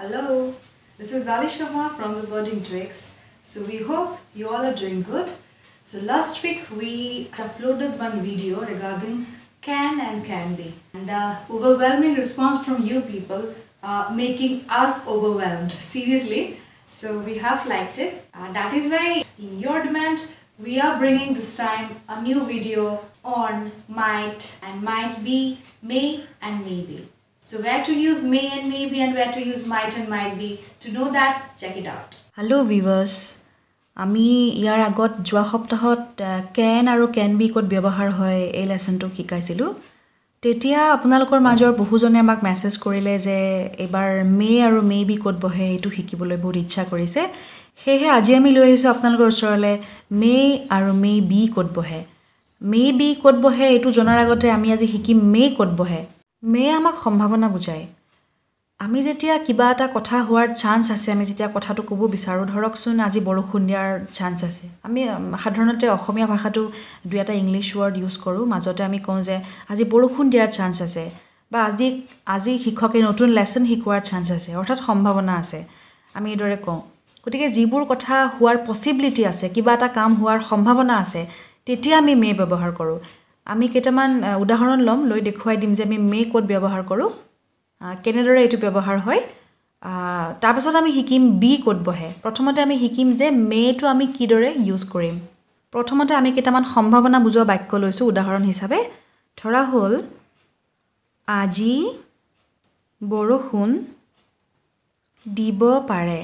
Hello, this is Dali Sharma from the Birding Tricks. So we hope you all are doing good. So last week we uploaded one video regarding can and can be. And the overwhelming response from you people uh, making us overwhelmed. Seriously. So we have liked it. Uh, that is why in your demand we are bringing this time a new video on might and might be, may and maybe. So where to use may and maybe and where to use might and might be. To know that, check it out. Hello' viewers আমি ইয়াৰ আগত যোৱা সপ্তাহত কেন আৰু কেন B ক'ত ব্যৱহাৰ হয় এই লেচনটো শিকাইছিলোঁ। তেতিয়া আপোনালোকৰ মাজৰ বহুজনে আমাক মেছেজ কৰিলে যে এইবাৰ মে আৰু মে বি ক'ত বহে এইটো শিকিবলৈ বহুত ইচ্ছা কৰিছে। সেয়েহে আজি আমি লৈ আহিছোঁ আপোনালোকৰ ওচৰলৈ মে আৰু মে বি ক'ত বহে। মে বি ক'ত বহে এইটো জনাৰ আগতে আমি আজি শিকিম মে ক'ত বহে। মে আমাক সম্ভাৱনা বুজায়। আমি যেতিয়া কিবা এটা কথা হোৱাৰ চান্স আছে আমি যেতিয়া কথাটো ক'ব বিচাৰোঁ ধৰকচোন আজি বৰষুণ দিয়াৰ চান্স আছে। আমি সাধাৰণতে অসমীয়া ভাষাটো দুই এটা ইংলিছ ৱৰ্ড ইউজ কৰোঁ। মাজতে আমি কওঁ যে আজি বৰষুণ দিয়াৰ চান্স আছে বা আজি আজি শিক্ষকে নতুন লেচন শিকোৱাৰ চান্স আছে অৰ্থাৎ সম্ভাৱনা আছে। আমি এইদৰে কওঁ। গতিকে যিবোৰ কথা হোৱাৰ পচিবিলিটি আছে কিবা এটা কাম হোৱাৰ সম্ভাৱনা আছে তেতিয়া আমি মে ব্যৱহাৰ কৰোঁ। আমি কেইটামান উদাহৰণ ল'ম লৈ দেখুৱাই দিম যে আমি মে ক'ত ব্যৱহাৰ কৰোঁ কেনেদৰে এইটো ব্যৱহাৰ হয়। তাৰপাছত আমি শিকিম বি ক'ত বহে। প্ৰথমতে আমি শিকিম যে মে'টো আমি কিদৰে ইউজ কৰিম। প্ৰথমতে আমি কেইটামান সম্ভাৱনা বুজোৱা বাক্য লৈছোঁ উদাহৰণ হিচাপে। ধৰা হ'ল আজি বৰষুণ দিব পাৰে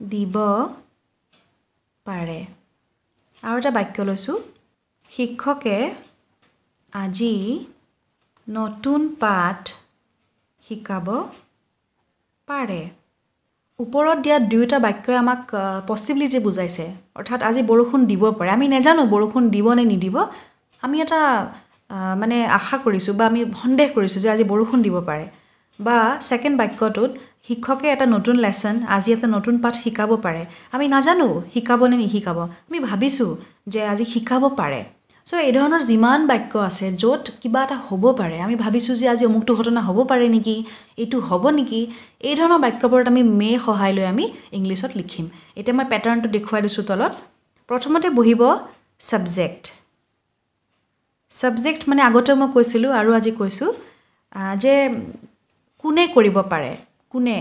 দিব পাৰে। আৰু এটা বাক্য লৈছোঁ শিক্ষকে আজি নতুন পাঠ শিকাব পাৰে। ওপৰত দিয়া দুয়োটা বাক্যই আমাক পচিবিলিটি বুজাইছে। অৰ্থাৎ আজি বৰষুণ দিব পাৰে। আমি নাজানো বৰষুণ দিব নে নিদিব। আমি এটা মানে আশা কৰিছোঁ বা আমি সন্দেহ কৰিছোঁ যে আজি বৰষুণ দিব পাৰে। বা ছেকেণ্ড বাক্যটোত শিক্ষকে এটা নতুন লেচন আজি এটা নতুন পাঠ শিকাব পাৰে। আমি নাজানো শিকাব নে নিশিকাব। আমি ভাবিছোঁ যে আজি শিকাব পাৰে। চ' এই ধৰণৰ যিমান বাক্য আছে য'ত কিবা এটা হ'ব পাৰে আমি ভাবিছোঁ যে আজি অমুকটো ঘটনা হ'ব পাৰে নেকি এইটো হ'ব নেকি এই ধৰণৰ বাক্যবোৰত আমি মে সহায় লৈ আমি ইংলিছত লিখিম। এতিয়া মই পেটাৰ্ণটো দেখুৱাই দিছোঁ তলত। প্ৰথমতে বহিব ছাবজেক্ট ছাবজেক্ট মানে আগতেও মই কৈছিলোঁ আৰু আজি কৈছোঁ যে কোনে কৰিব পাৰে কোনে?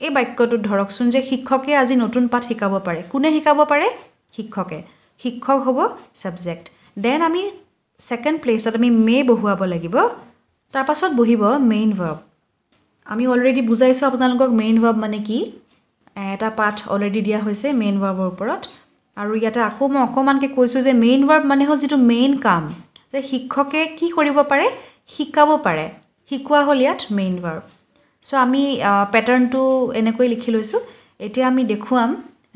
এই বাক্যটোত ধৰকচোন যে শিক্ষকে আজি নতুন পাঠ শিকাব পাৰে। কোনে শিকাব পাৰে? শিক্ষকে। শিক্ষক হ'ব ছাবজেক্ট দেন আমি ছেকেণ্ড প্লেচত আমি মে বহুৱাব লাগিব। তাৰপাছত বহিব মেইন ভাৰ্ব আমি অলৰেডি বুজাইছোঁ আপোনালোকক মেইন ভাৰ্ব মানে কি। এটা পাঠ অলৰেডি দিয়া হৈছে মেইন ভাৰ্বৰ ওপৰত। আৰু ইয়াতে আকৌ মই অকণমানকৈ কৈছোঁ যে মেইন ভাৰ্ব মানে হ'ল যিটো মেইন কাম। যে শিক্ষকে কি কৰিব পাৰে? শিকাব পাৰে। শিকোৱা হ'ল ইয়াত মেইন ভাৰ্ব চ' আমি পেটাৰ্ণটো এনেকৈ লিখি লৈছোঁ। এতিয়া আমি দেখুৱাম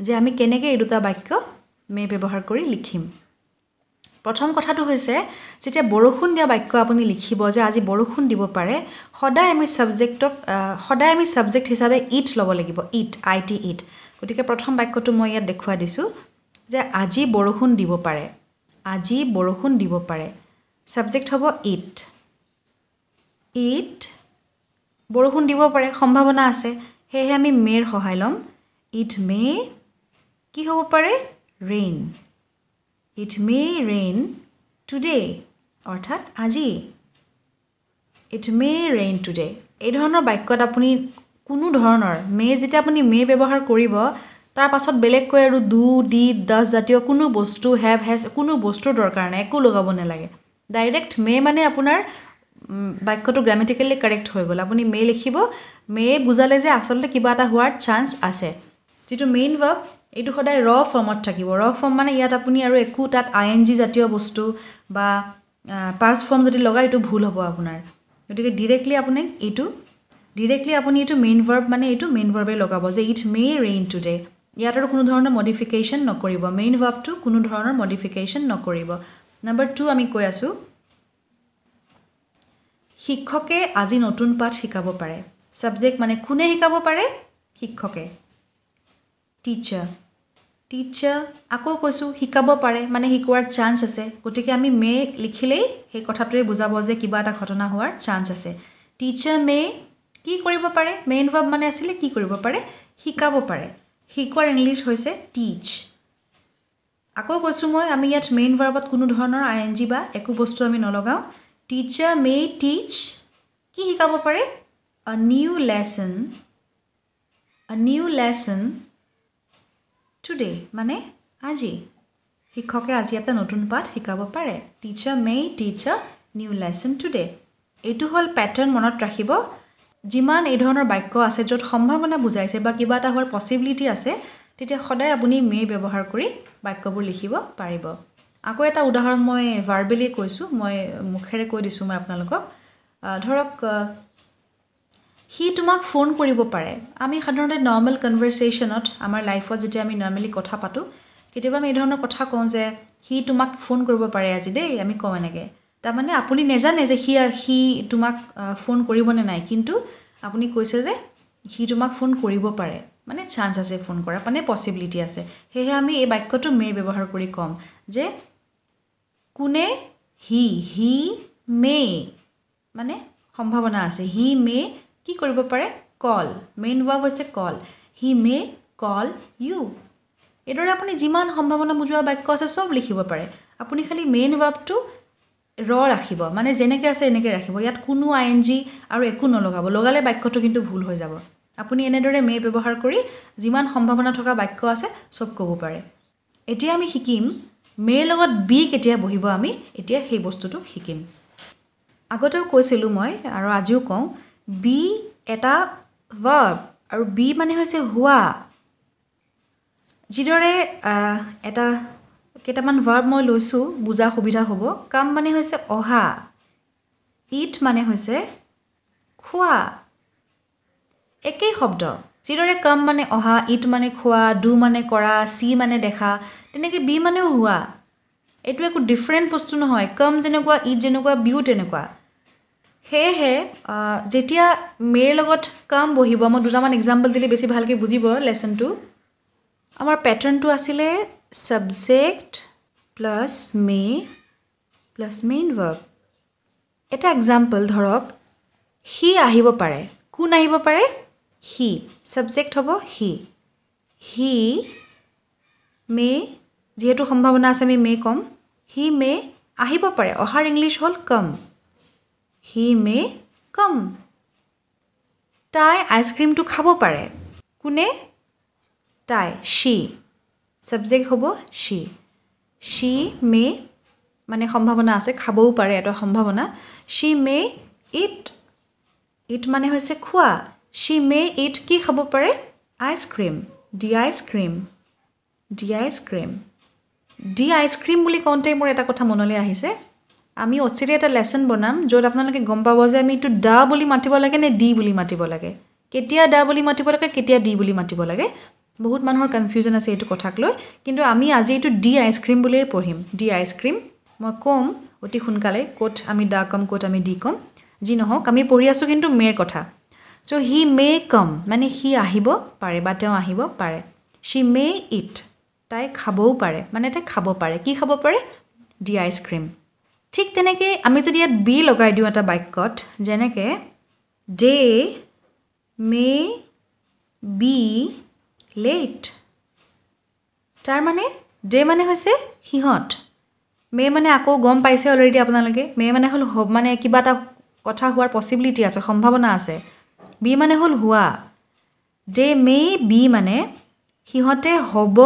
যে আমি কেনেকৈ এই দুটা বাক্য মে ব্যৱহাৰ কৰি লিখিম। প্ৰথম কথাটো হৈছে যেতিয়া বৰষুণ দিয়া বাক্য আপুনি লিখিব যে আজি বৰষুণ দিব পাৰে সদায় আমি ছাবজেক্টক সদায় আমি ছাবজেক্ট হিচাপে ইট ল'ব লাগিব। ইট আই টি ইট গতিকে প্ৰথম বাক্যটো মই ইয়াত দেখুৱাই দিছোঁ যে আজি বৰষুণ দিব পাৰে। আজি বৰষুণ দিব পাৰে। ছাবজেক্ট হ'ব ইট ইট বৰষুণ দিব পাৰে সম্ভাৱনা আছে। সেয়েহে আমি মেৰ সহায় ল'ম। ইট মে কি হ'ব পাৰে? Rain it may rain today অৰ্থাৎ আজি। ইট মে ৰেইন টুডে এই ধৰণৰ বাক্যত আপুনি কোনো ধৰণৰ মে যেতিয়া আপুনি মে ব্যৱহাৰ কৰিব তাৰ পাছত বেলেগকৈ আৰু ডু ডি ডাছ জাতীয় কোনো বস্তু হেভ হেজ কোনো বস্তুৰ দৰকাৰ নাই একো লগাব নালাগে। ডাইৰেক্ট মে মানে আপোনাৰ বাক্যটো গ্ৰামেটিকেলি কাৰেক্ট হৈ গ'ল। আপুনি মে লিখিব। মে বুজালে যে আচলতে কিবা এটা হোৱাৰ চান্স আছে। যিটো মেইন ভাৰ্ব এইটো সদায় ৰ ফৰ্মত থাকিব। ৰ ফৰ্ম মানে ইয়াত আপুনি আৰু একো তাত আই এন জি জাতীয় বস্তু বা পাছ ফৰ্ম যদি লগায় এইটো ভুল হ'ব আপোনাৰ। গতিকে ডিৰেক্টলি আপুনি এইটো ডিৰেক্টলি আপুনি এইটো মেইন ভাৰ্ব মানে এইটো মেইন ভাৰ্বে লগাব যে ইট মে ৰেইন টুডে ইয়াত আৰু কোনো ধৰণৰ মডিফিকেশ্যন নকৰিব। মেইন ভাৰ্বটো কোনো ধৰণৰ মডিফিকেশ্যন নকৰিব। নাম্বাৰ টু আমি কৈ আছোঁ শিক্ষকে আজি নতুন পাঠ শিকাব পাৰে। ছাবজেক্ট মানে কোনে শিকাব পাৰে? শিক্ষকে। টিচাৰ টিচাৰ আকৌ কৈছোঁ শিকাব পাৰে মানে শিকোৱাৰ চান্স আছে। গতিকে আমি মে লিখিলেই সেই কথাটোৱে বুজাব যে কিবা এটা ঘটনা হোৱাৰ চান্স আছে। টিচাৰ মে কি কৰিব পাৰে? মেইন ভাব মানে আছিলে কি কৰিব পাৰে? শিকাব পাৰে। শিকোৱাৰ ইংলিছ হৈছে টিচ আকৌ কৈছোঁ মই আমি ইয়াত মেইন ভাৰ্বত কোনো ধৰণৰ আই এন জি বা একো বস্তু আমি নলগাওঁ। টিচাৰ মে টিচ কি শিকাব পাৰে? A new lesson a new lesson today মানে আজি। শিক্ষকে আজি এটা নতুন পাঠ শিকাব পাৰে। Teacher may teach a new lesson today এইটো হ'ল পেটাৰ্ণ মনত ৰাখিব। যিমান এই ধৰণৰ বাক্য আছে য'ত সম্ভাৱনা বুজাইছে বা কিবা এটা হোৱাৰ পচিবিলিটি আছে তেতিয়া সদায় আপুনি মে ব্যৱহাৰ কৰি বাক্যবোৰ লিখিব পাৰিব। আকৌ এটা উদাহৰণ মই ভাৰ্বেলি কৈছোঁ মই মুখেৰে কৈ দিছোঁ মই আপোনালোকক। ধৰক সি তোমাক ফোন কৰিব পাৰে। আমি সাধাৰণতে নৰ্মেল কনভাৰ্চেশ্যনত আমাৰ লাইফত যেতিয়া আমি নৰ্মেলি কথা পাতোঁ কেতিয়াবা আমি এই ধৰণৰ কথা কওঁ যে সি তোমাক ফোন কৰিব পাৰে আজি দেই আমি কওঁ এনেকৈ। তাৰমানে আপুনি নেজানে যে সি সি তোমাক ফোন কৰিবনে নাই। কিন্তু আপুনি কৈছে যে সি তোমাক ফোন কৰিব পাৰে। মানে চান্স আছে ফোন কৰা মানে পচিবিলিটি আছে। সেয়েহে আমি এই বাক্যটো মে ব্যৱহাৰ কৰি ক'ম যে কোনে হি হি মে মানে সম্ভাৱনা আছে। হি মে কি কৰিব পাৰে? কল মেইন ভাৱ হৈছে কল হি মে কল ইউ এইদৰে আপুনি যিমান সম্ভাৱনা বুজোৱা বাক্য আছে চব লিখিব পাৰে। আপুনি খালি মেইন ভাৱটো ৰ ৰাখিব। মানে যেনেকৈ আছে এনেকৈ ৰাখিব। ইয়াত কোনো আই এন জি আৰু একো নলগাব। লগালে বাক্যটো কিন্তু ভুল হৈ যাব। আপুনি এনেদৰে মে ব্যৱহাৰ কৰি যিমান সম্ভাৱনা থকা বাক্য আছে চব ক'ব পাৰে। এতিয়া আমি শিকিম মেৰ লগত বি কেতিয়া বহিব আমি এতিয়া সেই বস্তুটো শিকিম। আগতেও কৈছিলোঁ মই আৰু আজিও কওঁ বি এটা ভাৰ্ব আৰু বি মানে হৈছে হোৱা। যিদৰে এটা কেইটামান ভাৰ্ব মই লৈছোঁ বুজা সুবিধা হ'ব। কাম মানে হৈছে অহা। ইট মানে হৈছে খোৱা। একেই শব্দ। যিদৰে কাম মানে অহা ইট মানে খোৱা ডু মানে কৰা চি মানে দেখা তেনেকৈ বি মানেও হোৱা। এইটো একো ডিফাৰেণ্ট বস্তু নহয়। কাম যেনেকুৱা ইট যেনেকুৱা বিও তেনেকুৱা। সেয়েহে যেতিয়া মেৰ লগত কাম বহিব মই দুটামান এক্সাম্পল দিলে বেছি ভালকৈ বুজিব লেচনটো আমাৰ পেটাৰ্ণটো আছিলে subject plus may plus main verb এটা এক্সাম্পল ধৰক সি আহিব পাৰে। কোন আহিব পাৰে? সি। ছাবজেক্ট হ'ব সি। সি মে যিহেতু সম্ভাৱনা আছে আমি মে ক'ম সি মে আহিব পাৰে। অহাৰ ইংলিছ হ'ল কম হি মে কম তাই আইচক্ৰীমটো খাব পাৰে। কোনে? তাই শ্বি ছাবজেক্ট হ'ব শ্বি শ্বি মে মানে সম্ভাৱনা আছে খাবও পাৰে এটা সম্ভাৱনা। শ্বি মে ইট ইট মানে হৈছে খোৱা। শ্বি মে ইট কি খাব পাৰে? আইচক্ৰীম ডি আইচক্ৰীম ডি আইচক্ৰীম ডি আইচক্ৰীম বুলি কওঁতে মোৰ এটা কথা মনলৈ আহিছে। আমি অচিৰে এটা লেচন বনাম য'ত আপোনালোকে গম পাব যে আমি এইটো দা বুলি মাতিব লাগে নে ডি বুলি মাতিব লাগে। কেতিয়া দা বুলি মাতিব লাগে কেতিয়া ডি বুলি মাতিব লাগে। বহুত মানুহৰ কনফিউজন আছে এইটো কথাক লৈ কিন্তু আমি আজি এইটো ডি আইচক্ৰীম বুলিয়ে পঢ়িম। ডি আইচক্ৰীম মই ক'ম অতি সোনকালে ক'ত আমি দা ক'ম ক'ত আমি ডি ক'ম। যি নহওক আমি পঢ়ি আছোঁ কিন্তু মেৰ কথা। চ' হি মে কম মানে সি আহিব পাৰে বা তেওঁ আহিব পাৰে। শ্বি মে ইট তাই খাবও পাৰে মানে তাই খাব পাৰে। কি খাব পাৰে? ডি আইচক্ৰীম ঠিক তেনেকৈ আমি যদি ইয়াত বি লগাই দিওঁ এটা বাক্যত যেনেকৈ ডে মে বি লেট তাৰমানে ডে মানে হৈছে সিহঁত। মে মানে আকৌ গম পাইছে অলৰেডি আপোনালোকে। মে মানে হ'ল মানে কিবা এটা কথা হোৱাৰ পচিবিলিটি আছে সম্ভাৱনা আছে। বি মানে হ'ল হোৱা। ডে মে বি মানে সিহঁতে হ'ব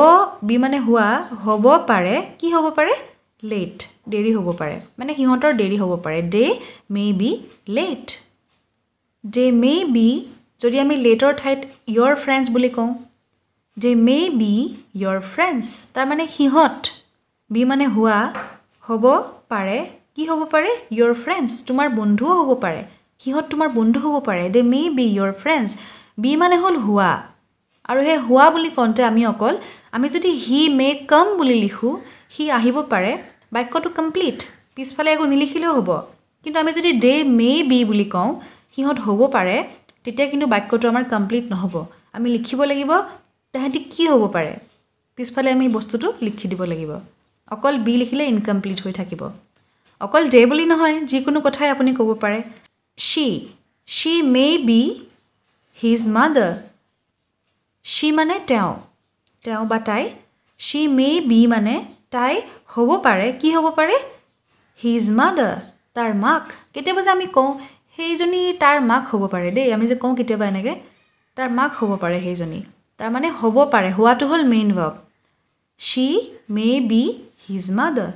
বি মানে হোৱা হ'ব পাৰে কি হ'ব পাৰে? লেট দেৰি হ'ব পাৰে। মানে সিহঁতৰ দেৰি হ'ব পাৰে। They may be late they may be যদি আমি লেটৰ ঠাইত ইয়ৰ ফ্ৰেণ্ডছ বুলি কওঁ they may be your friends তাৰমানে সিহঁত। বি মানে হোৱা হ'ব পাৰে। কি হ'ব পাৰে? ইয়ৰ ফ্ৰেণ্ডছ তোমাৰ বন্ধুও হ'ব পাৰে। সিহঁত তোমাৰ বন্ধু হ'ব পাৰে। They may be your friends be মানে হ'ল হোৱা। আৰু সেই হোৱা বুলি কওঁতে আমি অকল আমি যদি হি মে কাম বুলি লিখোঁ সি আহিব পাৰে। বাক্যটো কমপ্লিট পিছফালে একো নিলিখিলেও হ'ব। কিন্তু আমি যদি ডে মে বি বুলি কওঁ সিহঁত হ'ব পাৰে তেতিয়া কিন্তু বাক্যটো আমাৰ কমপ্লিট নহ'ব। আমি লিখিব লাগিব তাহাঁতি কি হ'ব পাৰে? পিছফালে আমি বস্তুটো লিখি দিব লাগিব। অকল বি লিখিলে ইনকমপ্লিট হৈ থাকিব। অকল ডে বুলি নহয় যিকোনো কথাই আপুনি ক'ব পাৰে। She she may be his mother she মানে তেওঁ। তেওঁ বা তাই। শ্বি মে বি মানে তাই হ'ব পাৰে। কি হ'ব পাৰে? হিজ মাদাৰ তাৰ মাক। কেতিয়াবা যে আমি কওঁ সেইজনী তাৰ মাক হ'ব পাৰে দেই। আমি যে কওঁ কেতিয়াবা এনেকৈ তাৰ মাক হ'ব পাৰে সেইজনী। তাৰমানে হ'ব পাৰে। হোৱাটো হ'ল মেইন ভাৱ she may be his mother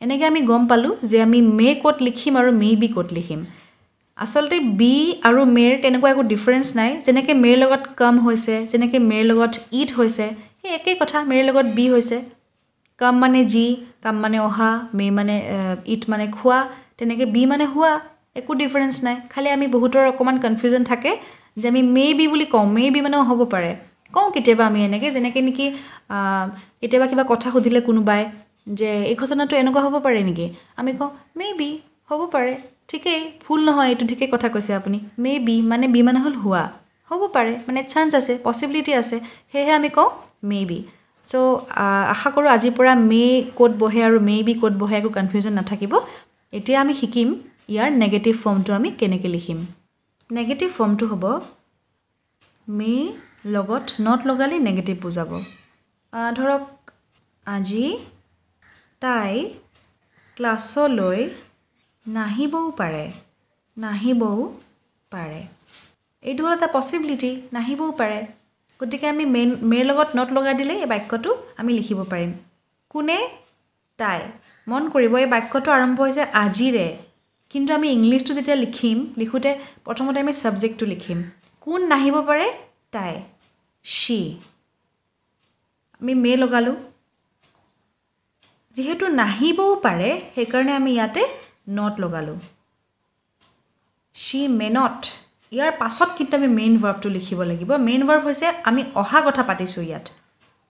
এনেকৈ আমি গম পালোঁ যে আমি মে ক'ত লিখিম আৰু মে বি ক'ত লিখিম। আচলতে বি আৰু মেৰ তেনেকুৱা একো ডিফাৰেঞ্চ নাই। যেনেকৈ মেৰ লগত কাম হৈছে যেনেকৈ মেৰ লগত ইট হৈছে সেই একেই কথা। মেৰ লগত বি হৈছে। কাম মানে যি কাম মানে অহা মে মানে ইট মানে খোৱা তেনেকৈ বি মানে হোৱা একো ডিফাৰেঞ্চ নাই। খালি আমি বহুতৰ অকণমান কনফিউজন থাকে যে আমি মে বি বুলি কওঁ মে বি মানেও হ'ব পাৰে। কওঁ কেতিয়াবা আমি এনেকৈ যেনেকৈ নেকি কেতিয়াবা কিবা কথা সুধিলে কোনোবাই যে এই ঘটনাটো এনেকুৱা হ'ব পাৰে নেকি? আমি কওঁ মে বি হ'ব পাৰে। ঠিকেই ভুল নহয় এইটো ঠিকেই কথা কৈছে আপুনি। মে বি মানে বি মানে হ'ল হোৱা। হ'ব পাৰে মানে চান্স আছে পচিবিলিটি আছে। সেয়েহে আমি কওঁ মে বি। চ' আশা কৰোঁ আজিৰ পৰা মে ক'ত বহে আৰু মে বি ক'ত বহে একো কনফিউজন নাথাকিব। এতিয়া আমি শিকিম ইয়াৰ নেগেটিভ ফৰ্মটো আমি কেনেকৈ লিখিম। নেগেটিভ ফৰ্মটো হ'ব মে লগত নট লগালে নেগেটিভ বুজাব। ধৰক আজি তাই ক্লাছলৈ নাহিবও পাৰে নাহিবও পাৰে। এইটো হ'ল এটা পচিবিলিটি নাহিবও পাৰে। গতিকে আমি মেইন মেৰ লগত নট লগাই দিলে এই বাক্যটো আমি লিখিব পাৰিম। কোনে? তাই। মন কৰিব এই বাক্যটো আৰম্ভ হৈছে আজিৰে। কিন্তু আমি ইংলিছটো যেতিয়া লিখিম লিখোঁতে প্ৰথমতে আমি ছাবজেক্টটো লিখিম। কোন নাহিব পাৰে? তাই। শ্বি আমি মে লগালোঁ। যিহেতু নাহিবও পাৰে সেইকাৰণে আমি ইয়াতে নট লগালোঁ। শ্বি মে নট ইয়াৰ পাছত কিন্তু আমি মেইন ভাৰ্বটো লিখিব লাগিব। মেইন ভাৰ্ব হৈছে আমি অহা কথা পাতিছোঁ ইয়াত।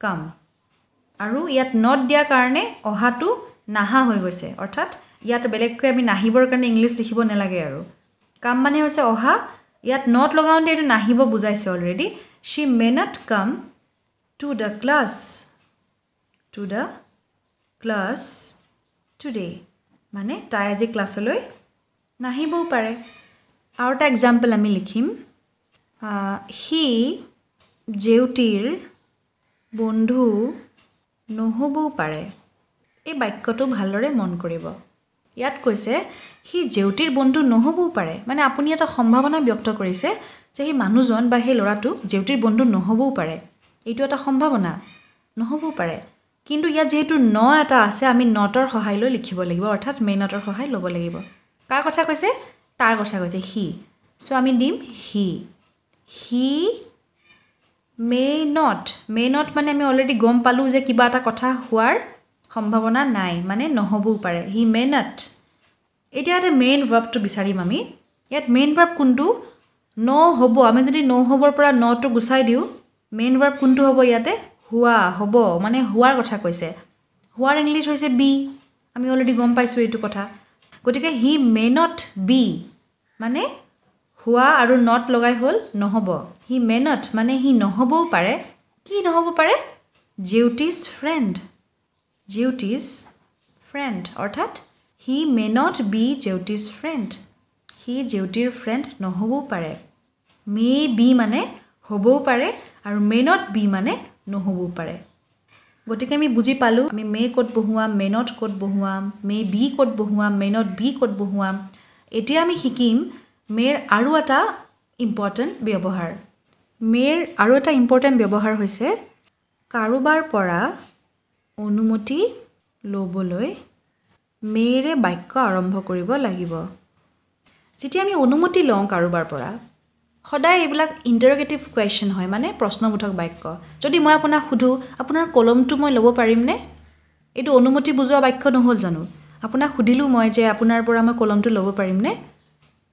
কাম আৰু ইয়াত নট দিয়াৰ কাৰণে অহাটো নাহা হৈ গৈছে। অৰ্থাৎ ইয়াত বেলেগকৈ আমি নাহিবৰ কাৰণে ইংলিছ লিখিব নালাগে আৰু। কাম মানে হৈছে অহা। ইয়াত নট লগাওঁতে এইটো নাহিব বুজাইছে already she may not come to the class to the class today মানে তাই আজি ক্লাছলৈ নাহিবও পাৰে। আৰু এটা এক্সাম্পল আমি লিখিম। সি জেউতীৰ বন্ধু নহ'বও পাৰে। এই বাক্যটো ভালদৰে মন কৰিব। ইয়াত কৈছে সি জেউতীৰ বন্ধু নহ'বও পাৰে। মানে আপুনি এটা সম্ভাৱনা ব্যক্ত কৰিছে যে সেই মানুহজন বা সেই ল'ৰাটো জেউতীৰ বন্ধু নহ'বও পাৰে। এইটো এটা সম্ভাৱনা নহ'বও পাৰে। কিন্তু ইয়াত যিহেতু ন এটা আছে আমি নটৰ সহায় লৈ লিখিব লাগিব। অৰ্থাৎ মেইন নটৰ সহায় ল'ব লাগিব। কাৰ কথা কৈছে? তাৰ কথা কৈছে সি। চ' আমি দিম হি হি মে নট মে নট মানে আমি অলৰেডি গম পালোঁ যে কিবা এটা কথা হোৱাৰ সম্ভাৱনা নাই মানে নহ'বও পাৰে। হি মে নট এতিয়া ইয়াতে মেইন ভাৰ্বটো বিচাৰিম আমি। ইয়াত মেইন ভাৰ্ব কোনটো? ন হ'ব আমি যদি ন হ'বৰ পৰা নটো গুচাই দিওঁ মেইন ভাৰ্ব কোনটো হ'ব ইয়াতে? হোৱা হ'ব। মানে হোৱাৰ কথা কৈছে। হোৱাৰ ইংলিছ হৈছে বি আমি অলৰেডি গম পাইছোঁ এইটো কথা। গতিকে হি মে নট বি মানে হোৱা আৰু নট লগাই হ'ল নহ'ব। হি মে নট মানে সি নহ'বও পাৰে। কি নহ'ব পাৰে? জিউটিজ ফ্ৰেণ্ড জিউটিজ ফ্ৰেণ্ড অৰ্থাৎ he may not be Jeuti's friend সি জেউতীৰ ফ্ৰেণ্ড নহ'বও পাৰে। মে বি মানে হ'বও পাৰে আৰু মে নট বি মানে নহ'বও পাৰে। গতিকে আমি বুজি পালোঁ আমি মে ক'ত বহুৱাম মে নট ক'ত বহুৱাম মে বি ক'ত বহুৱাম মে নট বি ক'ত বহুৱাম। এতিয়া আমি শিকিম মেৰ আৰু এটা ইম্পৰ্টেণ্ট ব্যৱহাৰ। মেৰ আৰু এটা ইম্পৰ্টেণ্ট ব্যৱহাৰ হৈছে কাৰোবাৰ পৰা অনুমতি ল'বলৈ মেৰে বাক্য আৰম্ভ কৰিব লাগিব। যেতিয়া আমি অনুমতি লওঁ কাৰোবাৰ পৰা সদায় এইবিলাক ইণ্টাৰগেটিভ কুৱেশ্যন হয় মানে প্ৰশ্নবোধক বাক্য। যদি মই আপোনাক সোধোঁ আপোনাৰ কলমটো মই ল'ব পাৰিমনে? এইটো অনুমতি বুজোৱা বাক্য নহ'ল জানো? আপোনাক সুধিলোঁ মই যে আপোনাৰ পৰা মই কলমটো ল'ব পাৰিমনে?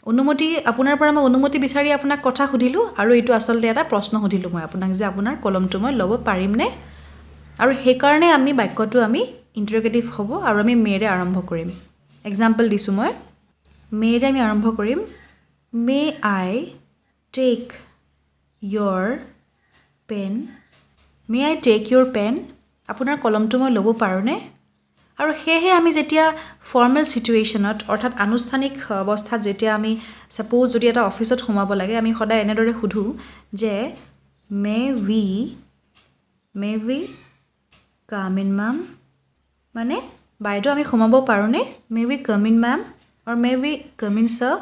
অনুমতি আপোনাৰ পৰা মই অনুমতি বিচাৰি আপোনাক কথা সুধিলোঁ আৰু এইটো আচলতে এটা প্ৰশ্ন সুধিলোঁ মই আপোনাক যে আপোনাৰ কলমটো মই ল'ব পাৰিমনে? আৰু সেইকাৰণে আমি বাক্যটো আমি ইণ্টাৰগেটিভ হ'ব আৰু আমি মেৰে আৰম্ভ কৰিম। এক্সাম্পল দিছোঁ মই। মেৰে আমি আৰম্ভ কৰিম। May I take your pen may I take your pen আপোনাৰ কলমটো মই ল'ব পাৰোঁনে? আৰু সেয়েহে আমি যেতিয়া ফৰ্মেল ছিটুৱেশ্যনত অৰ্থাৎ আনুষ্ঠানিক অৱস্থাত যেতিয়া আমি ছাপ'জ যদি এটা অফিচত সোমাব লাগে আমি সদায় এনেদৰে সোধোঁ যে মে we may we come in মাম মানে বাইদেউ আমি সোমাব পাৰোঁনে? মে উই কাম ইন মেম আৰু মে উই কাম ইন ছাৰ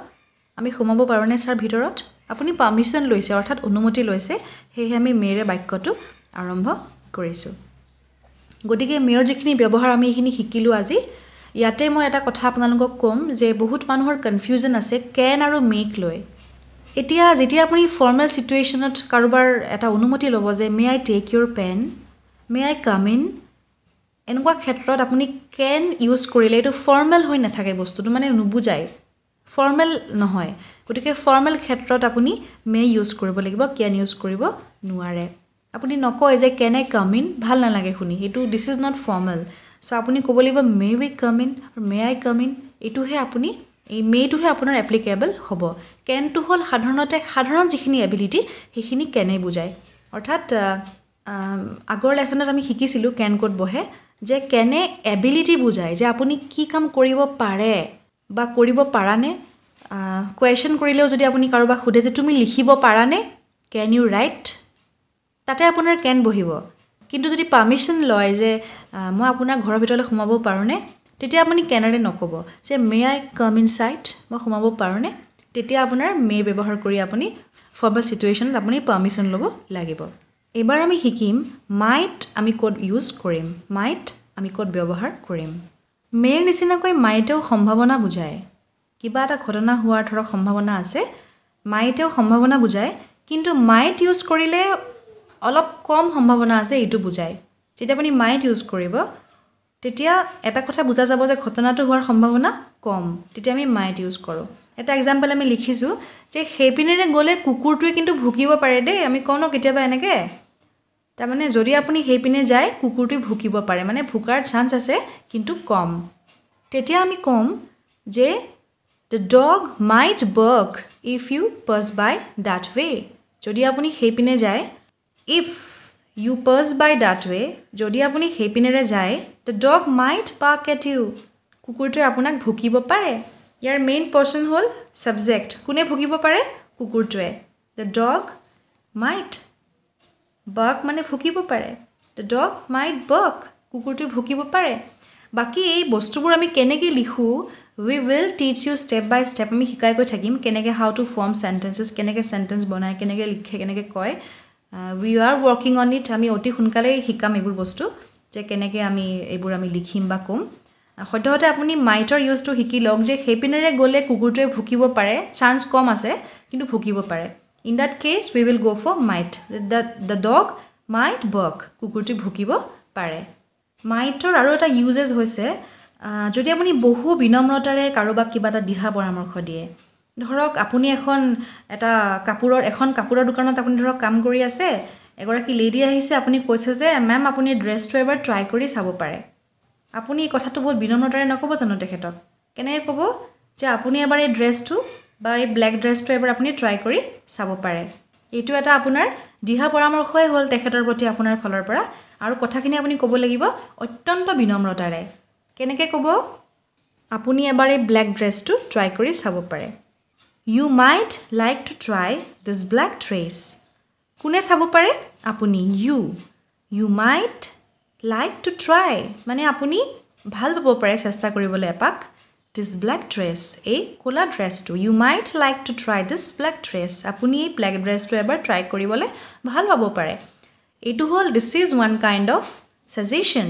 আমি সোমাব পাৰোঁনে ছাৰ ভিতৰত? আপুনি পাৰ্মিশ্যন লৈছে অৰ্থাৎ অনুমতি লৈছে। সেয়েহে আমি মেৰে বাক্যটো আৰম্ভ কৰিছোঁ। গতিকে মেয়ৰ যিখিনি ব্যৱহাৰ আমি এইখিনি শিকিলোঁ আজি ইয়াতে মই এটা কথা আপোনালোকক ক'ম যে বহুত মানুহৰ কনফিউজন আছে কেন আৰু মেক লৈ। এতিয়া যেতিয়া আপুনি ফৰ্মেল ছিটুৱেশ্যনত কাৰোবাৰ এটা অনুমতি ল'ব যে may I take your pen may I come in এনেকুৱা ক্ষেত্ৰত আপুনি কেন ইউজ কৰিলে এইটো ফৰ্মেল হৈ নাথাকে বস্তুটো মানে নুবুজায়। ফৰ্মেল নহয়। গতিকে ফৰ্মেল ক্ষেত্ৰত আপুনি মে ইউজ কৰিব লাগিব কেন ইউজ কৰিব নোৱাৰে। আপুনি নকয় যে কেন কাম ইন ভাল নালাগে শুনি। এইটো this is not formal so' আপুনি ক'ব লাগিব মে we come in May I come in এইটোহে আপুনি এই মে'টোহে আপোনাৰ এপ্লিকেবল হ'ব। কেনটো হ'ল সাধাৰণতে সাধাৰণ যিখিনি এবিলিটি সেইখিনি কেনে বুজায়। অৰ্থাৎ আগৰ লেচনত আমি শিকিছিলোঁ কেন ক'ত বহে যে কেনে এবিলিটি বুজায় যে আপুনি কি কাম কৰিব পাৰে বা কৰিব পাৰানে। কুৱেশ্যন কৰিলেও যদি আপুনি কাৰোবাক সোধে যে তুমি লিখিব পাৰানে? কেন ইউ ৰাইট তাতে আপোনাৰ কেন বহিব? কিন্তু যদি পাৰ্মিশ্যন লয় যে মই আপোনাৰ ঘৰৰ ভিতৰলৈ সোমাব পাৰোঁনে? তেতিয়া আপুনি কেনেৰে নক'ব? যে মে আই কাম ইন চাইট মই সোমাব পাৰোঁনে? তেতিয়া আপোনাৰ মে ব্যৱহাৰ কৰি আপুনি ফৰ্মেল ছিটুৱেশ্যনত আপুনি পাৰ্মিশ্যন ল'ব লাগিব। এইবাৰ আমি শিকিম মাইট আমি ক'ত ইউজ কৰিম? মাইট আমি ক'ত ব্যৱহাৰ কৰিম? মেৰ নিচিনাকৈ মাইটেও সম্ভাৱনা বুজায়। কিবা এটা ঘটনা হোৱাৰ ধৰক সম্ভাৱনা আছে। মাইটেও সম্ভাৱনা বুজায়। কিন্তু মাইট ইউজ কৰিলে অলপ কম সম্ভাৱনা আছে এইটো বুজায় যেতিয়া আপুনি মাইট ইউজ কৰিব তেতিয়া এটা কথা বুজা যাব যে ঘটনাটো হোৱাৰ সম্ভাৱনা কম। তেতিয়া আমি মাইট ইউজ কৰোঁ। এটা এক্সাম্পল আমি লিখিছোঁ যে সেইপিনেৰে গ'লে কুকুৰটোৱে কিন্তু ভুকিব পাৰে দেই। আমি কওঁ ন কেতিয়াবা এনেকৈ। তাৰমানে যদি আপুনি সেইপিনে যায় কুকুৰটোৱে ভুকিব পাৰে। মানে ভুকাৰ চান্স আছে কিন্তু কম। তেতিয়া আমি ক'ম যে the dog might bark if you pass by that way যদি আপুনি সেইপিনে যায় if you pass by that way যদি আপুনি সেইপিনেৰে যায় the dog might bark at you কুকুৰটোৱে আপোনাক ভুকিব পাৰে। ইয়াৰ মেইন পাৰ্চন হ'ল ছাবজেক্ট কোনে ভুকিব পাৰে? কুকুৰটোৱে। দ্য ডগ মাইট বাক মানে ভুকিব পাৰে। দ্য ডগ মাইট বক কুকুৰটোৱে ভুকিব পাৰে। বাকী এই বস্তুবোৰ আমি কেনেকৈ লিখোঁ we will teach you step by step আমি শিকাই গৈ থাকিম কেনেকৈ হাউ টু ফৰ্ম চেণ্টেঞ্চেছ কেনেকৈ চেণ্টেঞ্চ বনায় কেনেকৈ লিখে কেনেকৈ কয়। We are working on it আমি অতি সোনকালেই শিকাম এইবোৰ বস্তু যে কেনেকৈ আমি এইবোৰ আমি লিখিম বা ক'ম। সদ্যহতে আপুনি মাইটৰ ইউজটো শিকি লওক যে সেইপিনেৰে গ'লে কুকুৰটোৱে ভুকিব পাৰে চান্স কম আছে কিন্তু ভুকিব পাৰে। In that case we will go' for might the the dog might bark কুকুৰটোৱে ভুকিব পাৰে। মাইটৰ আৰু এটা ইউজেছ হৈছে যদি আপুনি বহু বিনম্ৰতাৰে কাৰোবাক কিবা এটা দিহা পৰামৰ্শ দিয়ে ধৰক আপুনি এখন এটা কাপোৰৰ এখন কাপোৰৰ দোকানত আপুনি ধৰক কাম কৰি আছে এগৰাকী লেডি আহিছে আপুনি কৈছে যে মেম আপুনি ড্ৰেছটো এবাৰ ট্ৰাই কৰি চাব পাৰে। আপুনি এই কথাটো বহুত বিনম্ৰতাৰে নক'ব জানো তেখেতক? কেনেকৈ ক'ব যে আপুনি এবাৰ এই ড্ৰেছটো বা এই ব্লেক ড্ৰেছটো এবাৰ আপুনি ট্ৰাই কৰি চাব পাৰে? এইটো এটা আপোনাৰ দিহা পৰামৰ্শই হ'ল তেখেতৰ প্ৰতি আপোনাৰ ফালৰ পৰা আৰু কথাখিনি আপুনি ক'ব লাগিব অত্যন্ত বিনম্ৰতাৰে। কেনেকৈ ক'ব? আপুনি এবাৰ এই ব্লেক ড্ৰেছটো ট্ৰাই কৰি চাব পাৰে। You might like to try this black dress কোনে চাব পাৰে? আপুনি। You you might like to try মানে আপুনি ভাল পাব পাৰে চেষ্টা কৰিবলৈ এপাক। দিছ ব্লেক ড্ৰেছ এই ক'লা ড্ৰেছটো you might like to try this black dress আপুনি এই ব্লেক ড্ৰেছটো এবাৰ ট্ৰাই কৰিবলৈ ভাল পাব পাৰে। এইটো হ'ল this is one kind of suggestion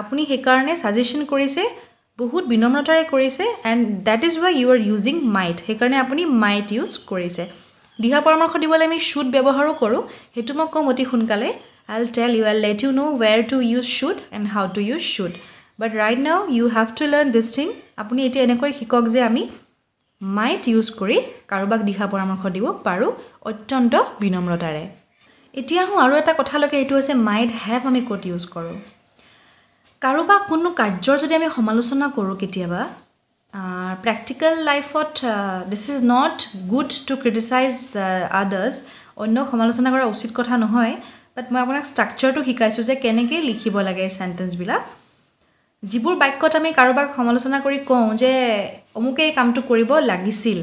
আপুনি সেইকাৰণে ছাজেশ্যন কৰিছে। বহুত বিনম্ৰতাৰে কৰিছে and that is why you are using might সেইকাৰণে আপুনি মাইট ইউজ কৰিছে। দিহা পৰামৰ্শ দিবলৈ আমি শ্বুট ব্যৱহাৰো কৰোঁ সেইটো মই ক'ম অতি সোনকালে। I will tell you I let you know' where to use should and how to use should but right now you have to learn this thing আপুনি এতিয়া এনেকৈ শিকক যে আমি মাইট ইউজ কৰি কাৰোবাক দিহা পৰামৰ্শ দিব পাৰোঁ অত্যন্ত বিনম্ৰতাৰে। এতিয়া আহোঁ আৰু এটা কথালৈকে এইটো হৈছে মাইট হেভ আমি ক'ত ইউজ কৰোঁ। কাৰোবাক কোনো কাৰ্যৰ যদি আমি সমালোচনা কৰোঁ কেতিয়াবা প্ৰেক্টিকেল লাইফত this is not good to criticize others অন্যক সমালোচনা কৰা উচিত কথা নহয় বাট মই আপোনাক ষ্ট্ৰাকচাৰটো শিকাইছোঁ যে কেনেকৈ লিখিব লাগে এই চেণ্টেঞ্চবিলাক যিবোৰ বাক্যত আমি কাৰোবাক সমালোচনা কৰি কওঁ যে অমুকে এই কামটো কৰিব লাগিছিল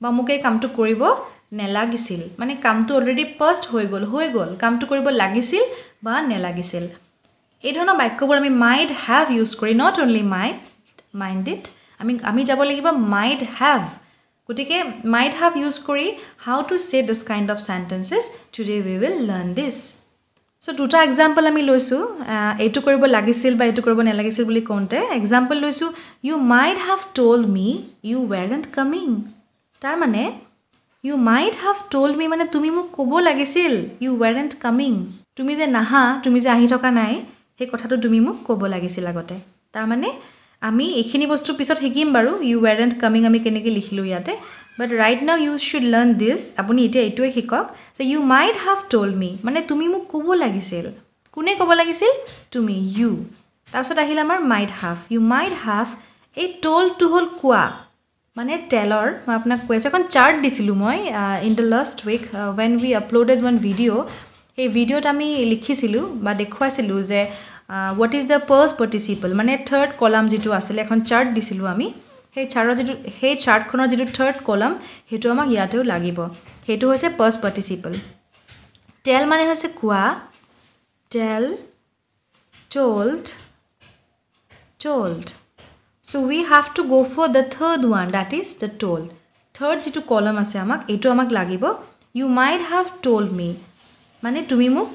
বা অমুকে এই কামটো কৰিব নেলাগিছিল মানে কামটো অলৰেডি পাষ্ট হৈ গ'ল হৈ গ'ল কামটো কৰিব লাগিছিল বা নেলাগিছিল। এই ধৰণৰ বাক্যবোৰ আমি মাইড হেভ ইউজ কৰি not only might mind it আমি আমি যাব লাগিব মাইড হেভ গতিকে মাইড হেভ ইউজ কৰি how to say this kind of sentences today we will learn this so' দুটা এক্সাম্পল আমি লৈছোঁ এইটো কৰিব লাগিছিল বা এইটো কৰিব নালাগিছিল বুলি কওঁতে এক্সাম্পল লৈছোঁ you might have told me you were and coming তাৰমানে you might have told me মানে তুমি মোক ক'ব লাগিছিল ইউ ৱেৰ এণ্ড কামিং তুমি যে নাহা তুমি যে আহি থকা নাই সেই কথাটো তুমি মোক ক'ব লাগিছিল আগতে। তাৰমানে আমি এইখিনি বস্তু পিছত শিকিম বাৰু। ইউ ৱেৰ এণ্ড কামিং আমি কেনেকৈ লিখিলোঁ ইয়াতে। But right now you should learn this আপুনি এতিয়া এইটোৱে শিকক যে you might have told me মানে তুমি মোক ক'ব লাগিছিল। কোনে ক'ব লাগিছিল? তুমি ইউ তাৰপিছত আহিল আমাৰ might have you might have এই ট'ল্ডটো হ'ল কোৱা। মানে টেলৰ মই আপোনাক কৈ আছোঁ এখন চাৰ্ট দিছিলোঁ মই in the last week when we uploaded one video' সেই ভিডিঅ'ত আমি লিখিছিলোঁ বা দেখুৱাইছিলোঁ যে what is the purse participle মানে থাৰ্ড কলাম যিটো আছিলে এখন চাৰ্ট দিছিলোঁ আমি। সেই চাৰ্টৰ যিটো সেই চাৰ্টখনৰ যিটো থাৰ্ড কলাম সেইটো আমাক ইয়াতেও লাগিব। সেইটো হৈছে পাৰ্চ পাৰ্টিচিপল টেল মানে হৈছে কোৱা। Tell told told so' we have to go' for the third one date is the told third যিটো কলম আছে আমাক এইটো আমাক লাগিব। You might have told me মানে তুমি মোক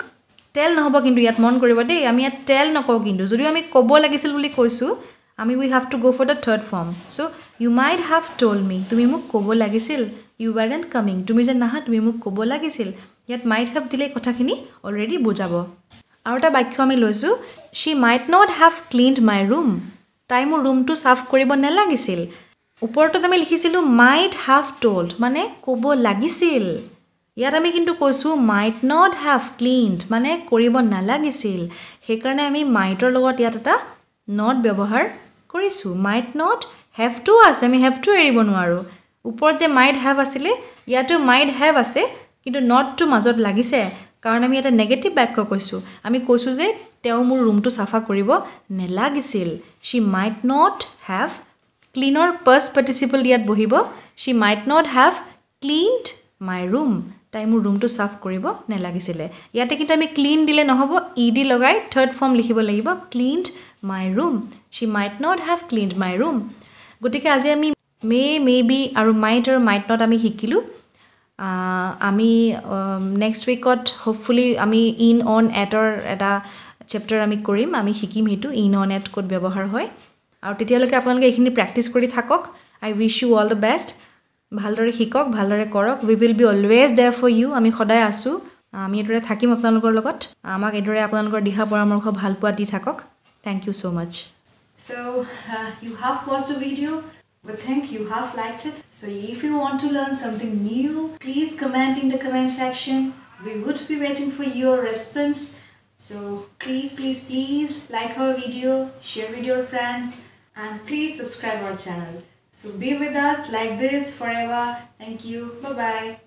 টেল নহ'ব কিন্তু ইয়াত মন কৰিব দেই আমি ইয়াত টেল নকওঁ কিন্তু। যদিও আমি ক'ব লাগিছিল বুলি কৈছোঁ আমি we have to go' for the third form so' you might have told me তুমি মোক ক'ব লাগিছিল ইউ ৱাৰ এণ্ড কামিং তুমি যে নাহা তুমি মোক ক'ব লাগিছিল। ইয়াত মাইড হেভ দিলে কথাখিনি অলৰেডি বুজাব। আৰু এটা বাক্য আমি লৈছোঁ she might not have cleaned my room তাই মোৰ ৰুমটো চাফ কৰিব নালাগিছিল। ওপৰটোত আমি লিখিছিলোঁ মাইট হাভ ট'ল্ড মানে ক'ব লাগিছিল। ইয়াত আমি কিন্তু কৈছোঁ মাইট নট হেভ ক্লিনড মানে কৰিব নালাগিছিল। সেইকাৰণে আমি মাইটৰ লগত ইয়াত এটা নট ব্যৱহাৰ কৰিছোঁ। মাইট নট হেভটো আছে আমি হেভটো এৰিব নোৱাৰোঁ। ওপৰত যে মাইট হেভ আছিলে ইয়াতো মাইট হেভ আছে কিন্তু নটটো মাজত লাগিছে। কাৰণ আমি এটা নেগেটিভ বাক্য কৈছোঁ। আমি কৈছোঁ যে তেওঁ মোৰ ৰুমটো চাফা কৰিব নেলাগিছিল। She might not have cleaner purse participle ইয়াত বহিব। She might not have cleaned my room তাই মোৰ ৰুমটো চাফ কৰিব নালাগিছিলে। ইয়াতে কিন্তু আমি ক্লিন দিলে নহ'ব ই ডি লগাই থাৰ্ড ফৰ্ম লিখিব লাগিব cleaned my room she might not have cleaned my room গতিকে আজি আমি মে মে বি আৰু মাইট আৰু মাইট নট আমি শিকিলোঁ। আমি নেক্সট উইকত হ'পফুলি আমি ইন অন এটৰ এটা চেপ্টাৰ আমি কৰিম আমি শিকিম সেইটো ইন অন এট ক'ত ব্যৱহাৰ হয়। আৰু তেতিয়ালৈকে আপোনালোকে এইখিনি প্ৰেক্টিচ কৰি থাকক। I wish you all the best ভালদৰে শিকক ভালদৰে কৰক we will be always there for you আমি সদায় আছোঁ আমি এইদৰে থাকিম আপোনালোকৰ লগত আমাক এইদৰে আপোনালোকৰ দিহা পৰামৰ্শ ভাল পোৱা দি থাকক thank you so' much So uh, you have watched the video. We think you have liked it. So if you want to learn something new, please comment in the comment section. We would be waiting for your response. So please, please, please like our video, share with your friends, and please subscribe our channel. So be with us like this forever. Thank you. Bye bye.